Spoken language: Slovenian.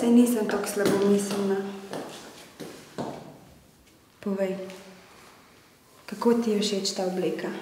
Saj nisem tako slabomiselna. Povej, kako ti je všeč ta obleka?